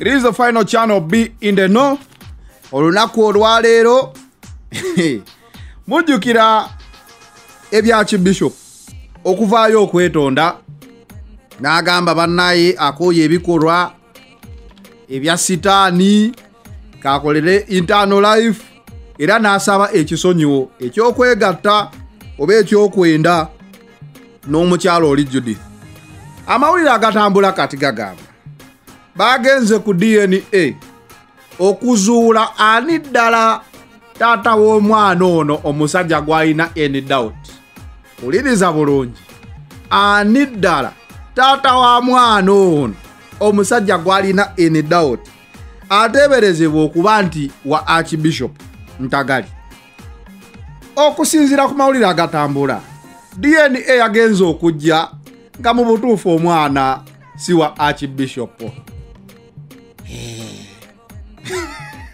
it is the final channel b in the no olunaku olwaleero mujjukira ebya kibishop okuvaayo okwetonda. N'agamba bannaye akooya ebikolwa ebya sitaani kakolere internal life era n'asaba ekisonyiwo ekyokwegatta oba ekyokwenda n'omukyalo oli judith. Amawulire agatambula kati gagamba bagenze ku dna okuzuula ani ddala taata w'omwana ono omusajja gw'alina any doubt? Wuliriza bulungi. Ani ddala taata wa mwana ono omusajja gw'alina any doubt? Ateeberezebwa okuba nti wa archbishop ntagali okusinziira ku mawulire agatambula dna yagenza okujja nga mu butuufu omwana si wa archbishop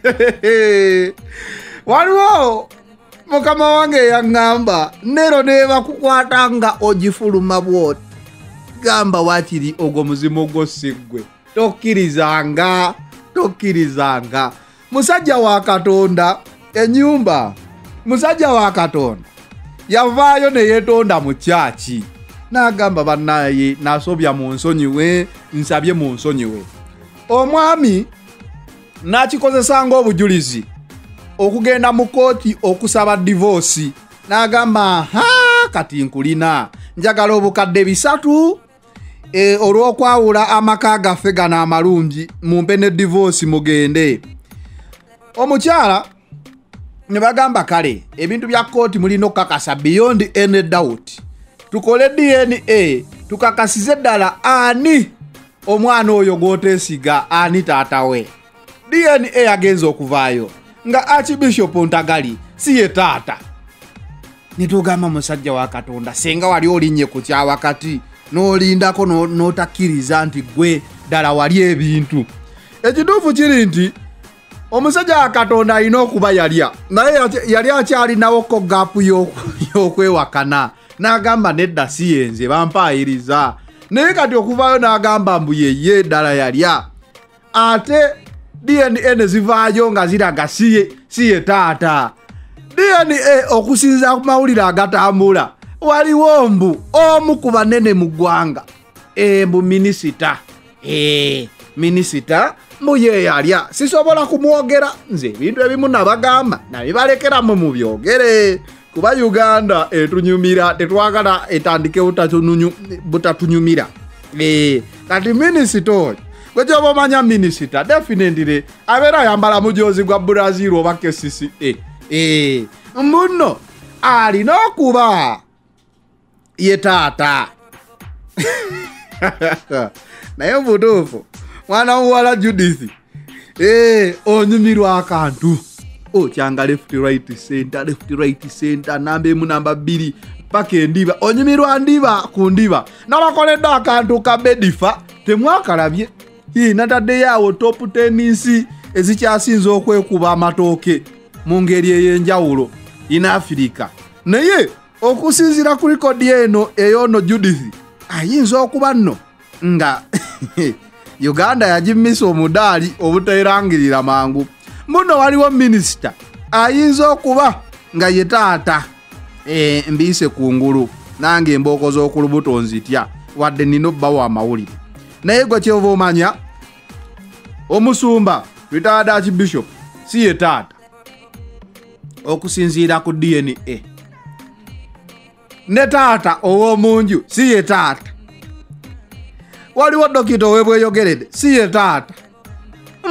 waliwo mukama wange yaŋŋamba nero nebakukwata nga ogifuluma bwoti. Gamba wakiri ogwo muzimu gwo siggwe tokkirizanga tokkirizanga. Musajja wa katonda enyumba musajja wa katonda yavaayo neyeetonda mu kyaki. N'agamba bannaye nasobya mu nsonyiwe nsabye mu nsonyiwe. Omwami n'akikozesanga obujulizi. Okugenda mu kooti okusaba divoosi n'agamba ha kati nkulina. Njagala obukadde bisatu e, olw'okwawula amaka gaffe gano amalungi mumpe ne divoosi mugende. Omukyala ne bagamba kale ebintu bya kooti mulina okukakasa beyond any doubt. Tukole dna tukakasize ddala ani? Omwana oyo gw'oteesiga ani taata we dna yagenza okuvaayo nga archbishop ntagali si ye taata. Netugamba musajja wa katonda senga wali olinnye ku kyawakati n'olindako n'otakkiriza nti gwe ddala wali ebintu. Ekituufu kiri nti omusajja wa katonda alina okuba yalya naye yali akyalinawo gaapu y'okwewakana. N'agamba nedda si yenze bampaayiriza. Naye kati okuvaayo n'agamba mbu yeye ddala yalya. Ate dna ne zivaayo nga ziraga si ye taata. Dna okusinza ku mawulire agatambula waliwo mbu omu ku banene mu ggwanga. Mbu minisita minisita mbu yeyalya sisobola kumwogera nze ebintu ebimu nabagamba nabibalekeramu mu byogere. Kuba uganda etunyumira tetwagala etandike butatunyumira kati minisita oyo gwekyoba omanya minisita definitely abeera ayambala mujozi gwa brazil oba kcca mbuno alina okuba ye taata. Naye mubutuufu mwana muwala judith onyumirwa akantu. Okyanga left right center left right center namba emu namba bbiri paka endiba. Onyumirwa ndiba ku ndiba. Nabakoledde akantu ka bedifa temwakalabye nataddeyo awo top 10 nsi ezikyasinza okwekuba amatooke mu ngeri ey'enjawulo in afirika naye okusinziira ku likodi eno ey'ono judith ayinza okuba nno nga uganda yagimisa omudaali obuteerangirira mangu. Muno waliwo minisita ayinza okuba nga ye taata e, mbiise ku ngulu nange embooko z'okulubuto nzitya wadde nina obbawo amawulire naye gwe kyova omanya omusumba retired archbishop si ye taata. Okusinziira ku dna ne taata ow'omunju si ye taata. Waliwo dokita owebweyogeredde si ye taata.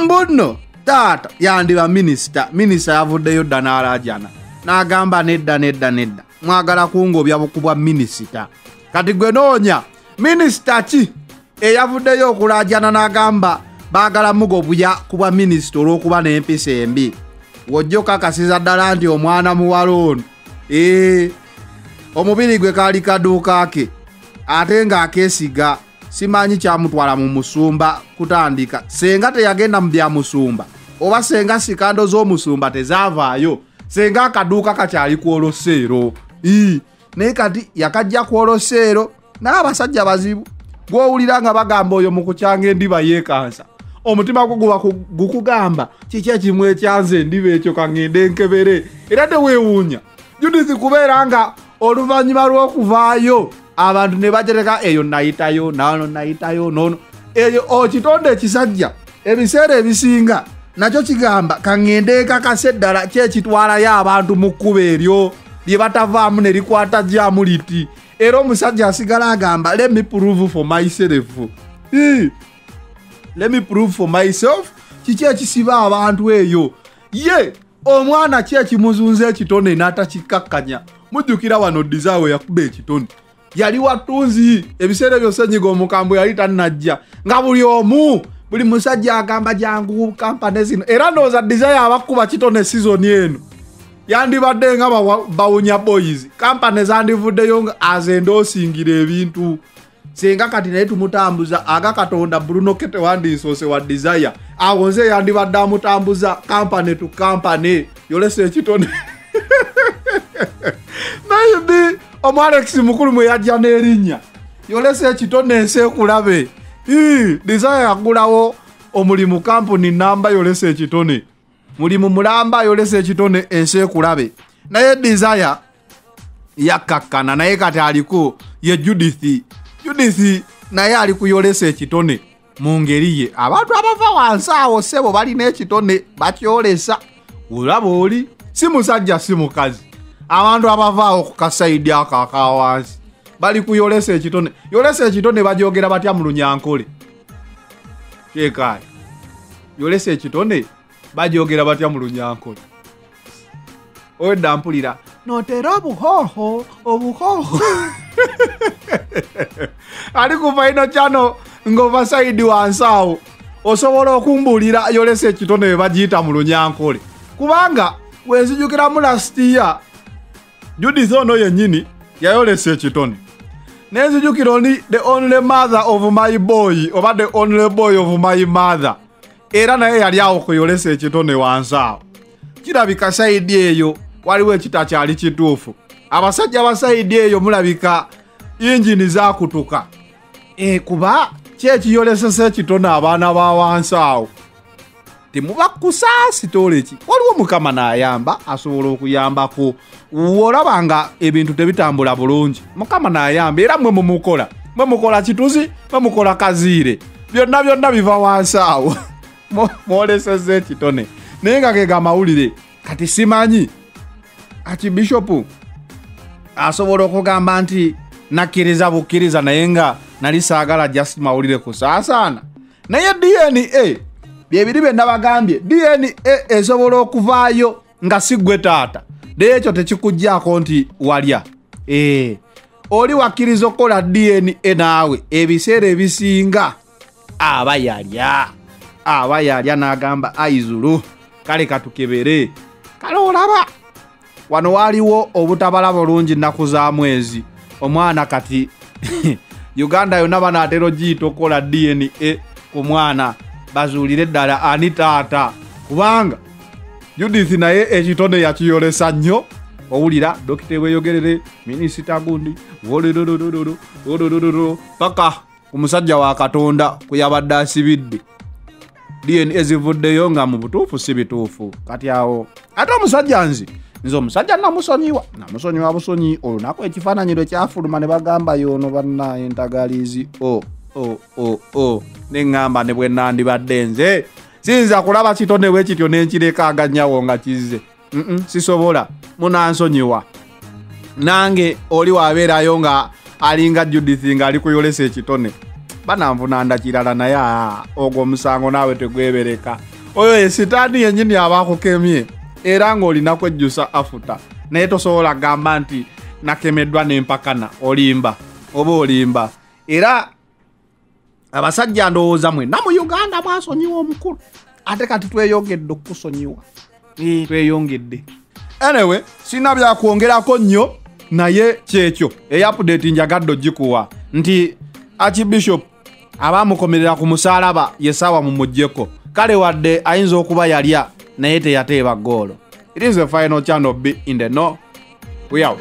Mbuno taata yandiba minisita minisita yavuddeyo dda n'alajana. N'agamba nedda nedda nedda. Mwagala kungobya ku bwa minisita. Kati gwe noonya minisita ki eyavuddeyo okulajana n'agamba baagala mugobya ku bwa minisita olw'okuba n'empisa embi. Wojja okakasiza ddala nti omwana muwala ono ee omubiri gwe kaali kaduuka ke ate ng'akeesiga simanyi kyamutwala mu musumba kutandika. Senga teyagenda mu bya musumba oba senga sikando z'omusumba tezaavaayo senga akaduuka kakyali ku oloseero naye kati yakajja ku oloseero naye abasajja bazibu gwowulira nga bagamba oyo mu kukyanga endiba yeekansa omutima gwo gukugamba kiki ekimu ekyanze endiba ekyo kaŋŋende nkebere era teweewuunya. Judith kubeera nga oluvannyuma lw'okuvaayo abantu ne bagereka eyo nayitayo nano nayitayo nono eyo okitonde ekisajja ebiseera ebisinga nakyo kigamba kaŋŋende kakase eddala kyekitwalayo abantu mu kkuba eryo lye batavaamu ne likwata gyamu liti. Era omusajja asigala agamba let me prove for myself. Ii. Let me prove for myself. Kiki ekisiba abantu eyo. Ye omwana ki ekimuzunza ekitone n'atakikkakkanya mujjukira wano disaawe yakuba ekitone. Yali watunzi ebiseera ebyo senyiga omukambwe yali tannajja. Nga buli omu buli musajja agamba jangu kampane zino. Era ndowooza desire abakuba kitone sizoni eno. Yandibadde nga bawunya boys. Kampani zandivuddeyo nga azende osingira ebintu singa kati naye tumutambuza aga katonda bruno ketewandiisoose wa desire. Awo nze yandibadde amutambuza kampani tu kampani yolesa ekitone maybe omwalex mukulu mwe yajja n'erinnya. Yolesa ekitone ensi ekulabe desire yagulawo omulimu kampuni namba yolesa ekitone mulimu mulamba yolesa ekitone ensi ekulabe naye desire yakkakkana naye kati aliko ye judith judith naye ali kuyolesa ekitone mu ngeri ye. Abantu abava wansi awo sebo balina ekitone bakyolesa. Olaba oli si musajja si mukazi. Abantu abavaawo ku kasaidi ako akawansi bali kuyolesa ekitone. Yolesa ekitone bajogera batya mu lunyankole? Kyekaali yolesa ekitone bajogera batya mu lunyankole? Oyedda mpulira notera obuhooho obuhooho ali ku faino kyano ng'ova saidi wansi awo osobola okumbuulira yolesa ekitone bwe bagiyita mu lunyankole. Kubanga wenzijukiramu lasitiya judith ono yennyini yayolesa ekitone nenzijukira oli the only mother of my boy oba the only boy of my mother. Era naye yali awo kuyolesa ekitone wansi awo kirabika saidi eyo waliwo ekitakyali kituufu. Abasajja basaidi eyo mulabika yingini zakutuka e, kuba kyekiyolesesa ekitone abaana ba wansi awo. Temuba kusaasitoleki waliwo mukama n'ayamba asobola okuyambako. Wolaba nga ebintu tebitambula bulungi. Mukama n'ayamba era mwe mumukola. Mwe mukola kituzi mwe mukola kaziire. Byonna byonna biva wansi awo. Mwo- mwoleseza ekitone. Naye nga ge gamawulire kati simanyi. Akibishopu asobola okugamba nti nakkiriza bukkiriza naye nga nali saagala just mawulire kusaasaana naye dna byebiri bye nabagambye dna esobola okuvaayo nga si gwe taata. Naye ekyo tekikugjaako nti walya. Eh, oli wakkiriza okukola dna naawe ebiseera ebisinga? Aba yalya. Aba yalya n'agamba aizulu kale katukebere. Kale olaba wano waaliwo obutabala bulungi nnaku za mwezi omwana kati uganda yonna banaatera ogiyita okukola dna ku mwana bazuulire ddala ani taata. Kubanga judith naye ekitone yakiyolesa nnyo. Owulira dokita bweyogerere minisita gundi paka ku musajja wa katonda kuyabadde asibidde. Dna ezivuddeyo nga mu butuufu si bituufu. Kati awo ate omusajja nzi nze omusajja namusonyiwa namusonyiwa busonyi olunaku ekifaananyiro kyafuluma ne bagamba yono banna entagalizi o o o o neŋŋamba ne bwe nandibadde nze siyinza kulaba kitone bwe kityo nenkirekaganyawo nga kizze. Mm-mm, sisobola munansonyiwa. Nange oli wabeerayo nga alinga judith ng'ali kuyolesa ekitone bananvunanda kirala naye ogwo omusango naawe tegwebereka. Oyo ye sitaani yennyini abaakukemye era ng'olina kwejjusa afuta. Naye tosobola gamba nti nakemeddwa n'empakana olimba oba olimba. Era abasajja ndowooza mwenna mu uganda mwasonyiwa omukulu. Ate kati tweyongedde okukusonyiwa. Eh, tweyongedde. Anyway sina byakwongerako nnyo naye kyekyo eyapudeeti njagadde ogikuwa nti archbishop abaamukomerera ku musaalaba yesawa mumugjeko kale wadde ayinza okuba yalya naye teyateeba goolo. It is the final channel b in the no we out